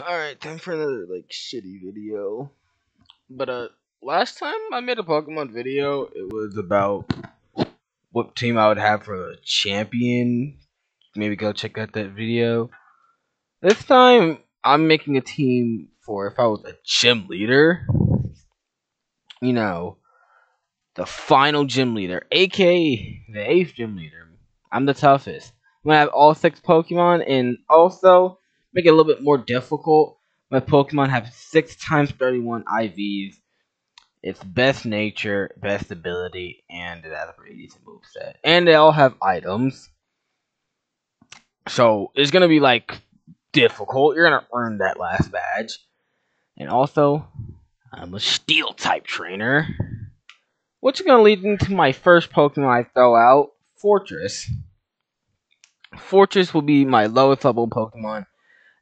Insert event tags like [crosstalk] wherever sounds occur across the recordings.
Alright, time for another like shitty video. But uh last time I made a Pokemon video, it was about what team I would have for the champion. Maybe go check out that video. This time I'm making a team for if I was a gym leader. You know, the final gym leader, aka the eighth gym leader. I'm the toughest. I'm gonna have all six Pokemon and also make it a little bit more difficult. My Pokemon have six times 31 IVs. It's best nature, best ability, and it has a pretty decent moveset. And they all have items. So it's gonna be like difficult. You're gonna earn that last badge. And also, I'm a steel type trainer. Which is gonna lead into my first Pokemon I throw out, Forretress. Forretress will be my lowest level Pokemon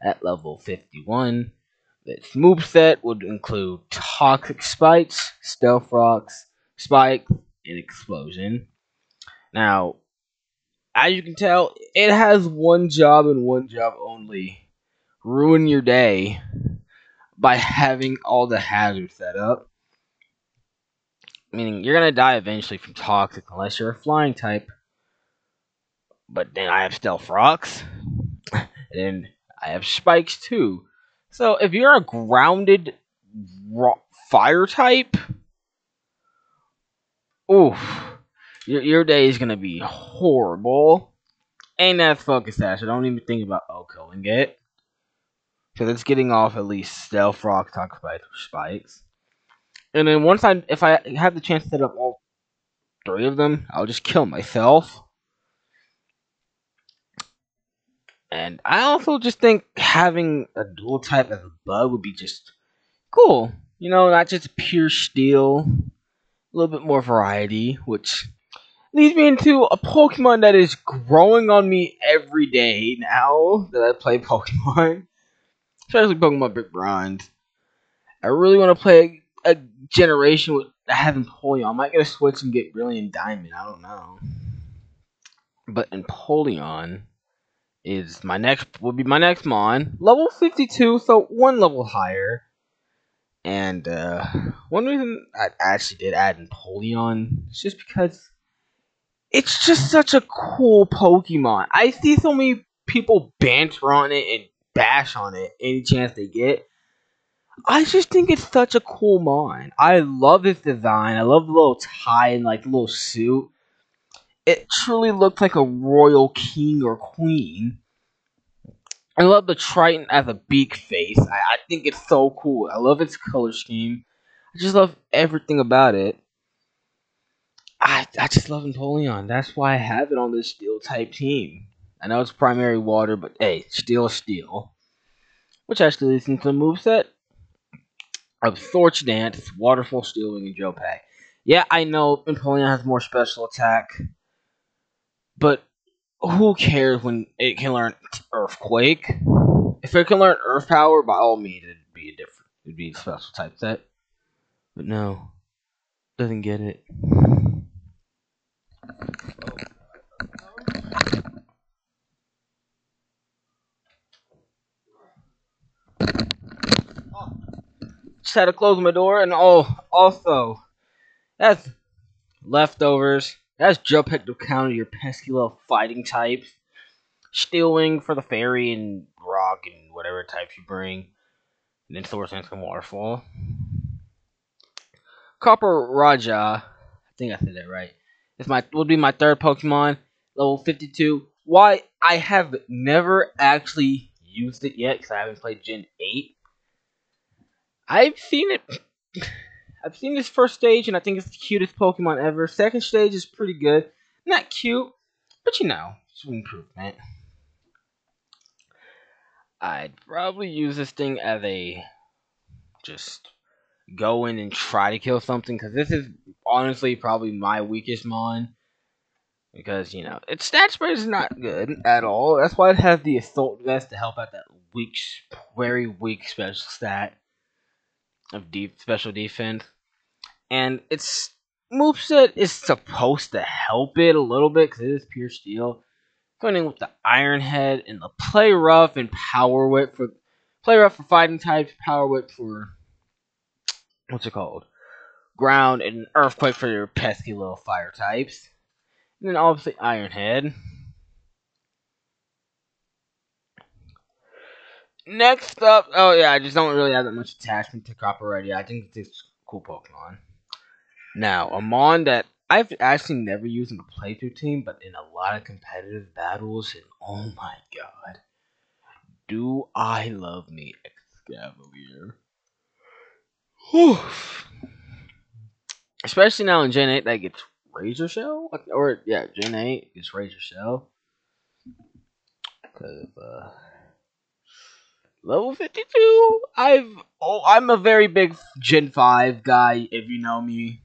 at level 51. Its moveset would include Toxic Spikes, Stealth Rocks, Spike, and Explosion. Now, as you can tell, it has one job and one job only. Ruin your day by having all the hazards set up. Meaning, you're gonna die eventually from Toxic unless you're a flying type. But then I have Stealth Rocks. [laughs] and I have spikes too. So if you're a grounded fire type, oof, your, your day is gonna be horrible. And that's focus sash. I don't even think about oh killing it. Because it's getting off at least stealth rock, talk spikes. And then once I if I have the chance to set up all three of them, I'll just kill myself. And I also just think having a dual type as a bug would be just cool. You know, not just pure steel, a little bit more variety, which leads me into a Pokemon that is growing on me every day now that I play [laughs] Pokemon, especially Pokemon Big Bronze. I really want to play a, generation with has Empoleon. I might get a switch and get Brilliant Diamond. I don't know. But Empoleon is my next will be my next mon. Level 52 so one level higher. And uh, one reason i actually did add Empoleon is just because it's just such a cool pokemon. I see so many people banter on it and bash on it any chance they get. I just think it's such a cool mon. I love its design. I love the little tie and like the little suit it truly looked like a royal king or queen. I love the Triton as a beak face. I, I think it's so cool. I love its color scheme. I just love everything about it. I, I just love Empoleon. That's why I have it on this steel type team. I know it's primary water, but hey, steel steel. Which actually leads into the moveset of Swords Dance, Waterfall Steel Wing, and Joe Pack. Yeah, I know Empoleon has more special attack but who cares when it can learn Earthquake? If it can learn Earth Power, by all means, it'd be a different, it'd be a special type set. But no, doesn't get it. Just had to close my door, and oh, also, that's leftovers. That's jump to counter your pesky little fighting types. Steel Wing for the fairy and rock and whatever types you bring. And then Source and Waterfall. Copperajah, I think I said that right. It's my will be my third Pokemon, level 52. Why I have never actually used it yet because I haven't played Gen 8. I've seen it I've seen this first stage, and I think it's the cutest Pokemon ever. Second stage is pretty good. Not cute, but you know, it's an improvement. I'd probably use this thing as a just go in and try to kill something because this is honestly probably my weakest mon. Because you know its stat spread is not good at all. That's why it has the assault vest to help out that weak, very weak special stat of deep special defense, and its moveset is supposed to help it a little bit because it is pure steel. Going in with the Iron Head and the Play Rough and Power Whip for Play rough for fighting types, power whip for what's it called? Ground and earthquake for your pesky little fire types. And then obviously Iron Head. Next up, oh yeah, I just don't really have that much attachment to Copper Red. I think it's cool Pokemon. Now, a Mon that I've actually never used in a playthrough team, but in a lot of competitive battles, and oh my god, do I love me Excavalier. Especially now in Gen 8 that gets Razor Shell? Or, yeah, Gen 8 gets Razor Shell. Because, uh, level 52, I've, oh, I'm a very big Gen 5 guy, if you know me.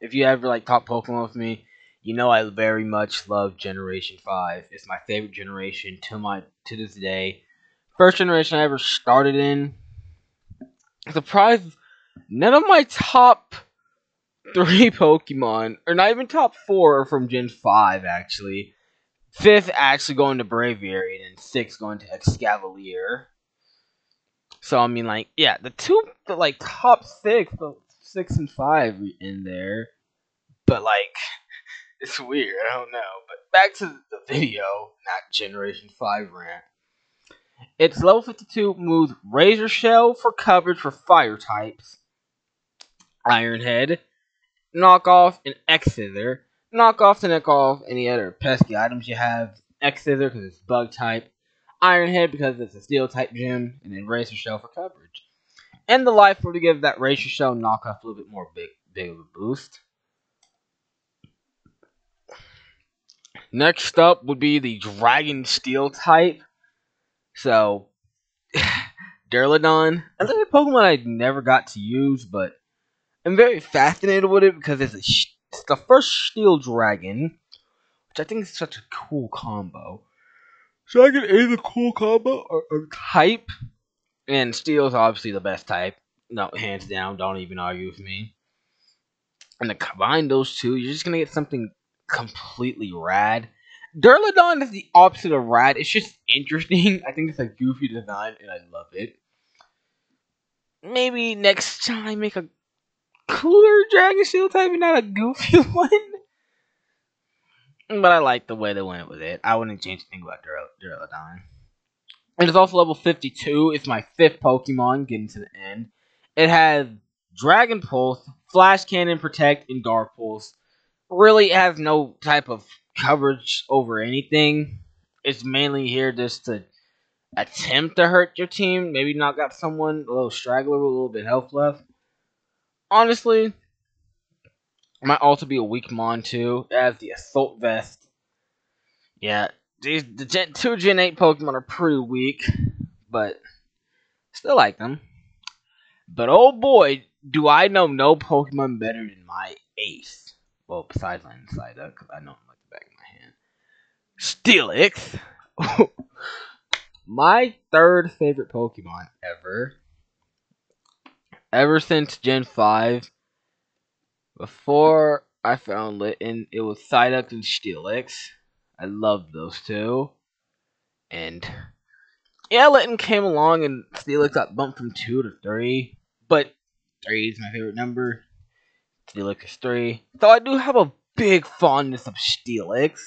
If you ever, like, talk Pokemon with me, you know I very much love Generation 5. It's my favorite generation to my, to this day. First generation I ever started in. Surprised none of my top three [laughs] Pokemon, or not even top four, are from Gen 5, actually. Fifth actually going to Braviary, and then sixth going to Excavalier. So, I mean, like, yeah, the two, the, like, top six, the six and five in there. But, like, [laughs] it's weird, I don't know. But back to the video, not Generation 5 rant. It's level 52 moves Razor Shell for coverage for fire types. Iron Head, knock off an X Scissor, knock off to knock off any other pesky items you have. X Scissor because it's bug type, Iron Head because it's a steel type gym, and then Razor Shell for coverage. And the life will give that Razor Shell knock off a little bit more big, big of a boost. Next up would be the Dragon Steel type. So, [laughs] Duraludon, another Pokemon I never got to use, but I'm very fascinated with it because it's, a, it's the first Steel Dragon, which I think is such a cool combo. So I either cool combo or, or type, and Steel is obviously the best type. No, hands down, don't even argue with me. And to combine those two, you're just gonna get something completely rad. Duraludon is the opposite of rad. It's just interesting. [laughs] I think it's a goofy design, and I love it. Maybe next time make a cooler Dragon Steel type and not a goofy [laughs] one. But I like the way they went with it. I wouldn't change anything about Duraludon. It is also level 52. It's my fifth Pokemon, getting to the end. It has Dragon Pulse, Flash Cannon, Protect, and Dark Pulse. Really has no type of coverage over anything. It's mainly here just to attempt to hurt your team. Maybe knock out someone, a little straggler with a little bit health left honestly, might also be a weak Mon too, as the Assault Vest. Yeah, these the Gen, two Gen 8 Pokemon are pretty weak, but still like them. But oh boy, do I know no Pokemon better than my ace. Well, besides Psyduck, because I know him like the back of my hand. Steelix. [laughs] my third favorite Pokemon ever ever since Gen 5, before I found Litten, it was Psyduck and Steelix. I loved those two. And yeah, Litten came along and Steelix got bumped from 2 to 3. But 3 is my favorite number. Steelix is 3. So I do have a big fondness of Steelix.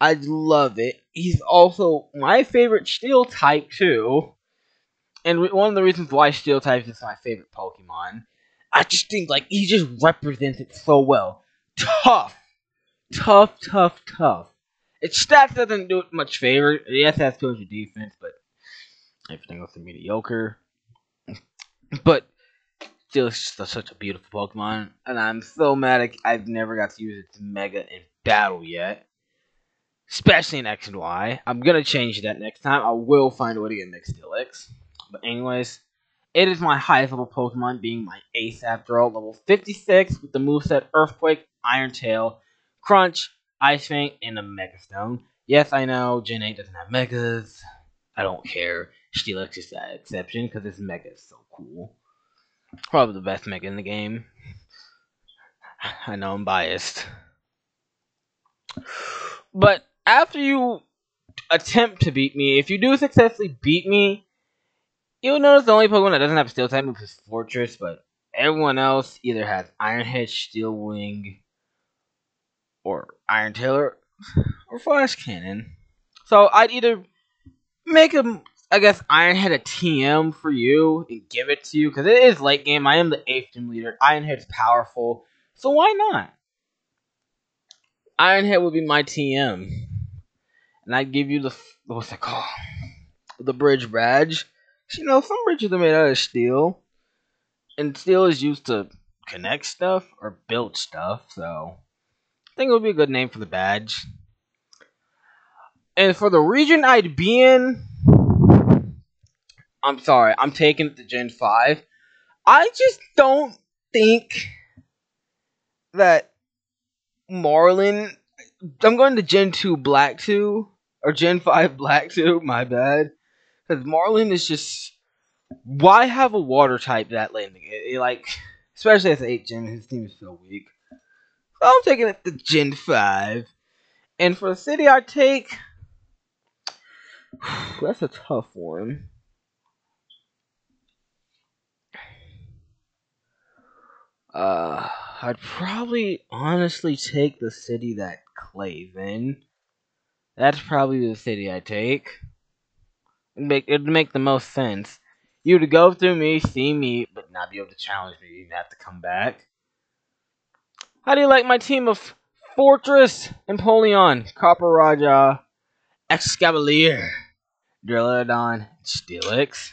I love it. He's also my favorite steel type too and one of the reasons why Steel type is my favorite Pokemon, I just think like he just represents it so well. Tough, tough, tough, tough. Its stats doesn't do it much favor. Yes, it has 200 defense, but everything else is mediocre. But still, it's just such a beautiful Pokemon, and I'm so mad I've never got to use its Mega in battle yet. Especially in X and Y. I'm gonna change that next time. I will find a way to get next Steelix. But anyways, it is my highest level Pokemon, being my ace after all, level 56 with the moveset Earthquake, Iron Tail, Crunch, Ice Fang, and a Mega Stone. Yes, I know Gen 8 doesn't have Megas. I don't care. Steelix is that exception because this Mega is so cool. Probably the best Mega in the game. I know I'm biased. But after you attempt to beat me, if you do successfully beat me, You'll notice the only Pokemon that doesn't have Steel type move is Forretress, but everyone else either has Iron Head, Steel Wing, or Iron Tailor, or Flash Cannon. So I'd either make him, I guess, Iron Head a TM for you and give it to you because it is late game. I am the eighth gym leader. Iron Head's powerful, so why not? Iron Head would be my TM, and I'd give you the what's it called? The bridge badge. You know, some bridges are made out of steel, and steel is used to connect stuff or build stuff. So I think it would be a good name for the badge. And for the region I'd be in, I'm sorry, I'm taking it to Gen 5. I just don't think that Marlon. I'm going to Gen 2 Black 2, or Gen 5 Black 2, my bad. Because Marlon is just. Why have a water type that landing? It, it, like, especially as 8 gen, his team is so weak. So I'm taking it to Gen 5. And for the city I take. [sighs] That's a tough one. Uh, I'd probably honestly take the city that Clay's in. That's probably the city I take make it'd make the most sense. You would go through me, see me, but not be able to challenge me. You'd have to come back. How do you like my team of Forretress, Empoleon, Copperajah, Excavalier, Duraludon, Steelix?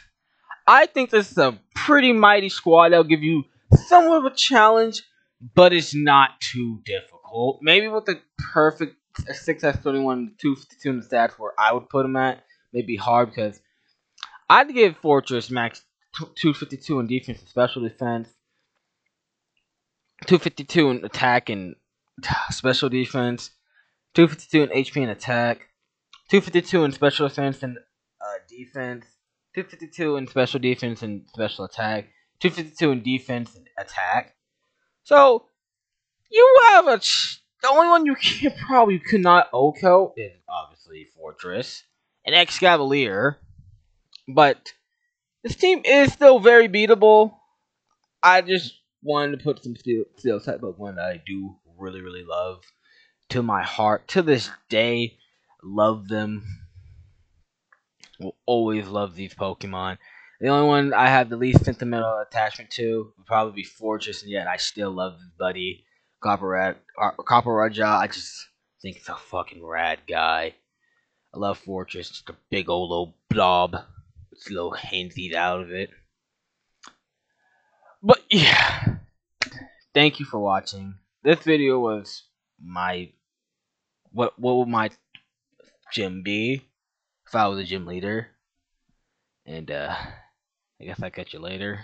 I think this is a pretty mighty squad that'll give you somewhat of a challenge, but it's not too difficult. Maybe with the perfect 6S31, 252 in the stats where I would put him at, may be hard because I'd give Forretress max 252 in defense and special defense, 252 in attack and special defense, 252 in HP and attack, 252 in special defense and uh, defense, 252 in special defense and special attack, 252 in defense and attack. So you have a the only one you can [laughs] probably could not OHKO is obviously Forretress and Excavalier. But this team is still very beatable. I just wanted to put some steel, steel type Pokemon that I do really, really love to my heart. To this day, love them. Will always love these Pokemon. The only one I have the least sentimental attachment to would probably be Forretress, and yet I still love this buddy, Copper uh, Copperajah. I just think it's a fucking rad guy. I love Forretress, just a big old old blob with little hansies out of it. But yeah, thank you for watching. This video was my what what would my gym be if I was a gym leader? And uh I guess I'll catch you later.